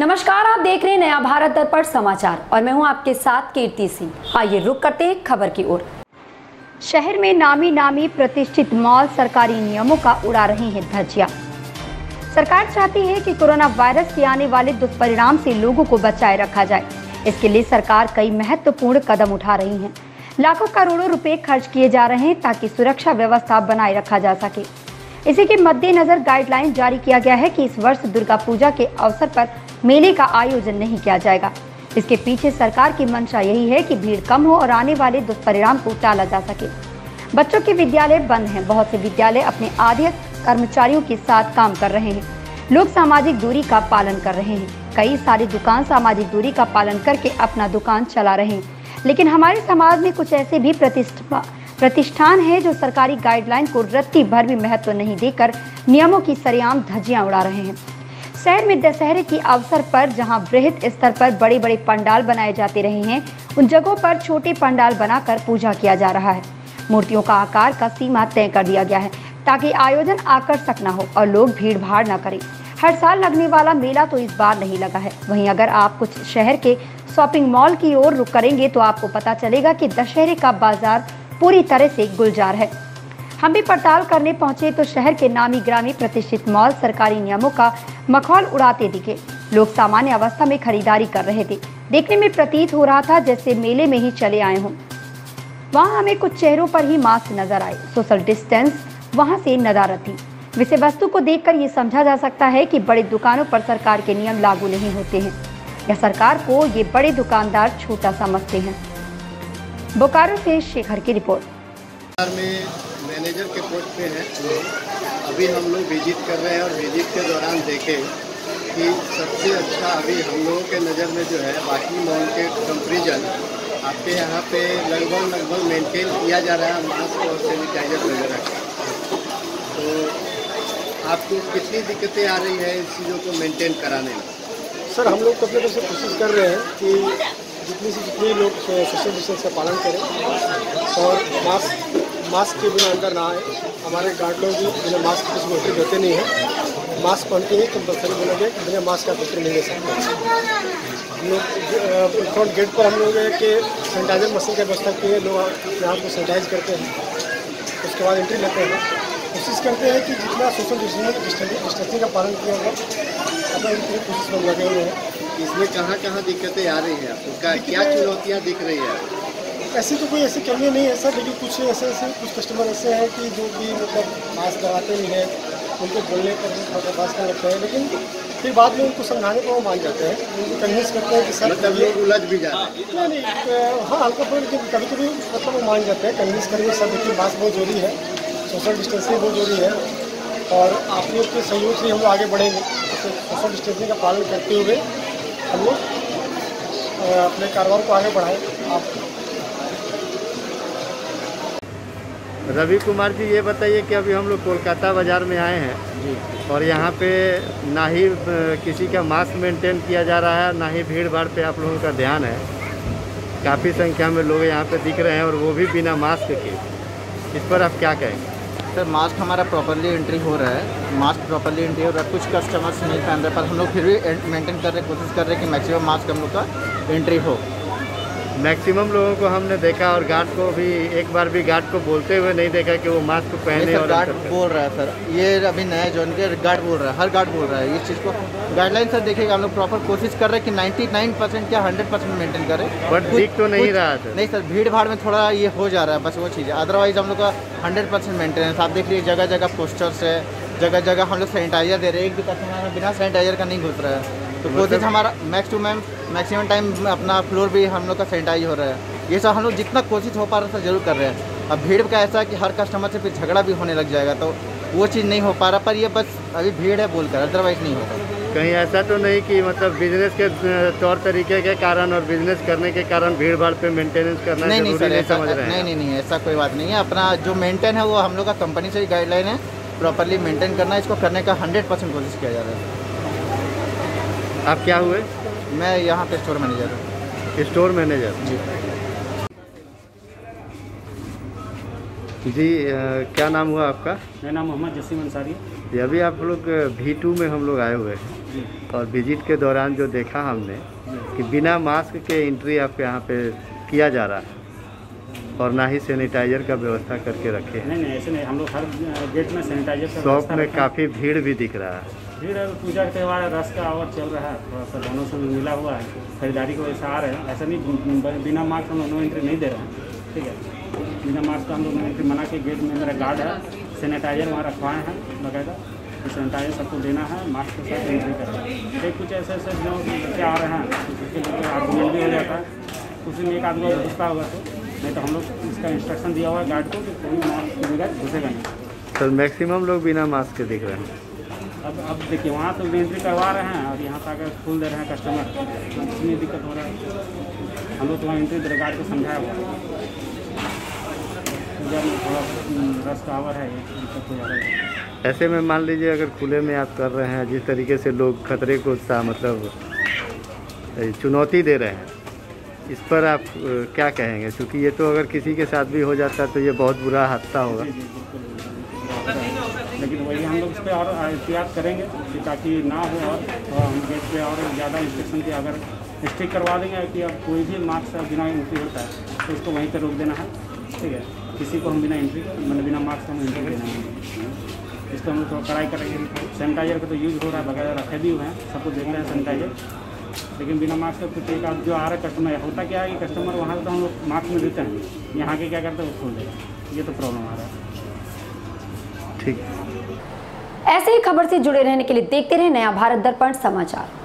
नमस्कार, आप देख रहे हैं नया भारत दर्पण समाचार और मैं हूँ आपके साथ कीर्ति सिंह। आइए रुक करते हैं खबर की ओर। शहर में नामी नामी प्रतिष्ठित मॉल सरकारी नियमों का उड़ा रहे हैं धज्जियाँ। सरकार चाहती है कि कोरोना वायरस के आने वाले दुष्परिणाम से लोगों को बचाए रखा जाए। इसके लिए सरकार कई महत्वपूर्ण कदम उठा रही है। लाखों करोड़ों रुपए खर्च किए जा रहे हैं ताकि सुरक्षा व्यवस्था बनाए रखा जा सके। इसी के मद्देनजर गाइडलाइन जारी किया गया है कि इस वर्ष दुर्गा पूजा के अवसर पर मेले का आयोजन नहीं किया जाएगा। इसके पीछे सरकार की मंशा यही है कि भीड़ कम हो और आने वाले दुष्परिणाम को टाला जा सके। बच्चों के विद्यालय बंद हैं। बहुत से विद्यालय अपने आधे कर्मचारियों के साथ काम कर रहे हैं। लोग सामाजिक दूरी का पालन कर रहे हैं। कई सारी दुकान सामाजिक दूरी का पालन करके अपना दुकान चला रहे हैं। लेकिन हमारे समाज में कुछ ऐसे भी प्रतिष्ठा, प्रतिष्ठान है जो सरकारी गाइडलाइन को रत्ती भर भी महत्व नहीं देकर नियमों की सरेआम धज्जियाँ उड़ा रहे हैं। शहर में दशहरे के अवसर पर, जहाँ बृहद स्तर पर बड़े बड़े पंडाल बनाए जाते रहे हैं, उन जगहों पर छोटे पंडाल बनाकर पूजा किया जा रहा है। मूर्तियों का आकार का सीमा तय कर दिया गया है, ताकि आयोजन आकर्षक न हो और लोग भीड़ भाड़ न करें। हर साल लगने वाला मेला तो इस बार नहीं लगा है। वहीं अगर आप कुछ शहर के शॉपिंग मॉल की ओर रुक करेंगे तो आपको पता चलेगा कि दशहरे का बाज़ार पूरी तरह से गुलजार है। हम भी पड़ताल करने पहुँचे तो शहर के नामी ग्रामी प्रतिष्ठित मॉल सरकारी नियमों का मखौल उड़ाते दिखे। लोग सामान्य अवस्था में खरीदारी कर रहे थे। देखने में प्रतीत हो रहा था जैसे मेले में ही चले आए हों। वहाँ हमें कुछ चेहरों पर ही मास्क नज़र आए। सोशल डिस्टेंस वहाँ से नदारत थी। विषय वस्तु को देखकर ये समझा जा सकता है कि बड़ी दुकानों पर सरकार के नियम लागू नहीं होते हैं। या सरकार को ये बड़े दुकानदार छोटा समझते हैं। बोकारो से शेखर की रिपोर्ट। में मैनेजर के पोस्ट पे हैं। अभी हम लोग विज़िट कर रहे हैं और विज़िट के दौरान देखें कि सबसे अच्छा अभी हम लोगों के नज़र में जो है, बाकी मॉल के कंपेरिजन आपके यहाँ पे लगभग लगभग मेंटेन किया जा रहा है मास्क और सैनिटाइजर वगैरह का। तो आपको कितनी दिक्कतें आ रही है इन चीज़ों को मेंटेन कराने में? सर, हम लोग अपने तरफ़ से कोशिश कर रहे हैं कि जितनी से जितनी लोग सोशल डिस्टेंस का पालन करें और मास्क मास्क के बिना अंदर ना आए। हमारे गार्ड लोग भी बिना मास्क की एंट्री देते नहीं हैं। मास्क पहनते ही कंपलसरी बोला गया कि बिना मास्क का एंट्री नहीं दे सकते। फ्रंट गेट पर हम लोग है कि सैनिटाइजर मशीन की व्यवस्था की है। लोग अपने आप को सैनिटाइज करते हैं। उसके बाद एंट्री लेते हैं। कोशिश करते हैं कि जितना सोशल डिस्टेंसिंग का पालन किया जाए अपना कोशिश में लगे हुए हैं। इसमें कहाँ कहाँ दिक्कतें आ रही हैं? आपको क्या चुनौतियाँ दिख रही है? ऐसी तो कोई ऐसी कमी नहीं है सर लेकिन कुछ ऐसे ऐसे कुछ कस्टमर ऐसे हैं कि जो कि मतलब मास्क लगाते नहीं हैं उनको बोलने पर भी थोड़ा पास कर रखते हैं लेकिन फिर बाद में उनको समझाने पर वो मान जाते हैं उनको कन्विंस करते हैं कि सर मतलब लोग उलझ भी जाते हैं। नहीं नहीं हाँ हल्का लेकिन कभी कभी मतलब वो मान जाते हैं कन्विंस करेंगे सर देखिए मास्क बहुत ज़रूरी है सोशल डिस्टेंसिंग बहुत ज़रूरी है और आप लोग के सहयोग से हम लोग आगे बढ़ेंगे। तो सोशल डिस्टेंसिंग का पालन करते हुए हम लोग अपने कारोबार को आगे बढ़ाएँ। आप रवि कुमार जी ये बताइए कि अभी हम लोग कोलकाता बाज़ार में आए हैं जी। और यहाँ पे ना ही किसी का मास्क मेंटेन किया जा रहा है ना ही भीड़ भाड़ पे आप लोगों का ध्यान है। काफ़ी संख्या में लोग यहाँ पे दिख रहे हैं और वो भी बिना मास्क के। इस पर आप क्या कहेंगे? सर मास्क हमारा प्रॉपरली एंट्री हो रहा है। मास्क प्रॉपरली एंट्री हो रहा है। कुछ कस्टमर्स नहीं पहन रहे पर हम लोग फिर भी मेंटेन कर रहे कोशिश कर रहे हैं कि मैक्सिमम मास्क हम लोग का एंट्री हो। मैक्सिमम लोगों को हमने देखा और गार्ड को भी एक बार भी गार्ड को बोलते हुए नहीं देखा कि वो मास्क नहीं पहने और गार्ड बोल रहा है सर। ये अभी नया जॉइन के गार्ड बोल रहा है हर गार्ड बोल रहा है। इस चीज़ को गाइडलाइन सर देखिएगा हम लोग प्रॉपर कोशिश कर रहे हैं कि 99 परसेंट या 100 परसेंट मेंटेन करें। बट दिख तो नहीं रहा था नहीं सर भीड़ भाड़ में थोड़ा ये हो जा रहा है बस वो चीज़ है। अदरवाइज़ हम लोग का हंड्रेड परसेंट मेंटेनेंस आप देख लीजिए जगह जगह पोस्टर्स है जगह जगह हम लोग सैनिटाइजर दे रहे हैं। एक भी कस्टमर बिना सैनिटाइजर का नहीं घुस रहा है। तो कोशिश मतलब- हमारा max to ma'am maximum time अपना फ्लोर भी हम लोग का सैनिटाइज हो रहा है। ये सब हम लोग जितना कोशिश हो पा रहा है ज़रूर कर रहे हैं। अब भीड़ का ऐसा है कि हर कस्टमर से फिर झगड़ा भी होने लग जाएगा तो वो चीज़ नहीं हो पा रहा पर ये बस अभी भीड़ है बोलकर अदरवाइज़ नहीं होगा। कहीं ऐसा तो नहीं कि मतलब बिज़नेस के तौर तरीके के कारण और बिज़नेस करने के कारण भीड़ भाड़ पे मेंटेनेंस करना नहीं नहीं सर नहीं ऐसा समझ रहे नहीं हैं नहीं नहीं ऐसा कोई बात नहीं है। अपना जो मेंटेन है वो हम लोग का कंपनी से ही गाइडलाइन है। प्रॉपरली मेंटेन करना है इसको करने का हंड्रेड परसेंट कोशिश किया जा रहा है। आप क्या हुए? मैं यहाँ पे स्टोर मैनेजर हूँ। स्टोर मैनेजर जी। जी अ, क्या नाम हुआ आपका? मेरा नाम मोहम्मद जसीम अंसारी है। जी अभी आप लोग भी टू में हम लोग आए हुए हैं। और विज़िट के दौरान जो देखा हमने कि बिना मास्क के एंट्री आपके यहाँ पे किया जा रहा है। और ना ही सैनिटाइजर का व्यवस्था करके रखे हैं। नहीं नहीं ऐसे नहीं हम लोग हर गेट में सैनिटाइजर शॉप में काफ़ी भीड़ भी दिख रहा है। भीड़ है पूजा का त्यौहार रस का और चल रहा है थोड़ा सा दोनों से मिला हुआ है खरीदारी की वजह से आ रहे हैं। ऐसा नहीं बिना मास्क हम लोग नो एंट्री नहीं दे रहे हैं ठीक है? बिना मास्क का हम लोग नो एंट्री मना के गेट में मेरा गार्ड है सैनिटाइजर वहाँ रखवाए हैं बाकायदा तो सैनिटाइजर सबको देना है मास्क के साथ एंट्री करना है कुछ ऐसे ऐसे जो आ रहे हैं उसके लिए आर्गूमेंट भी हो जाता है। में एक आदमी घुसता होगा तो। नहीं तो हम लोग इसका इंस्ट्रक्शन दिया हुआ है गार्ड को कि कोई मास्क बगैर घुसेगा नहीं। सर मैक्सिमम लोग बिना मास्क के दिख रहे हैं। अब अब देखिए वहाँ तो एंट्री करवा रहे हैं और यहाँ पर आकर खोल दे रहे हैं कस्टमर तो इसमें दिक्कत हो रहा है। हम लोग तो वहाँ एंट्री गार्ड को समझाया हुआ है। थोड़ा हम्म, रस का आवर है ये दिक्कत हो जा रहा है ऐसे में मान लीजिए अगर खुले में आप कर रहे हैं जिस तरीके से लोग खतरे को सा मतलब चुनौती दे रहे हैं इस पर आप क्या कहेंगे? क्योंकि ये तो अगर किसी के साथ भी हो जाता तो ये बहुत बुरा हादसा होगा। लेकिन वही हम लोग इस पर और एहतियात करेंगे ताकि ना हो और हम गेट पे और ज़्यादा इंस्ट्रक्शन की अगर स्ट्रिक करवा देंगे कि अब कोई भी मास्क से बिना एंट्री होता है तो उसको वहीं पर रोक देना है। ठीक है? किसी को हम बिना एंट्री मतलब बिना मास्क हम एंट्री देना है इस पर हम लोग थोड़ा कड़ाई करेंगे। सैनिटाइजर का तो यूज़ हो रहा है, बगैर रखे भी हुए हैं सबको देख रहे हैं सैनिटाइजर। लेकिन बिना मास्क का कुछ एक आध जो आ रहा है कस्टमर होता क्या है कि कस्टमर वहाँ से तो हम लोग मास्क में देते हैं। यहाँ के क्या करते हैं वो खोल देगा ये तो प्रॉब्लम आ रहा है। ठीक। ऐसे ही खबर से जुड़े रहने के लिए देखते रहे नया भारत दर्पण समाचार।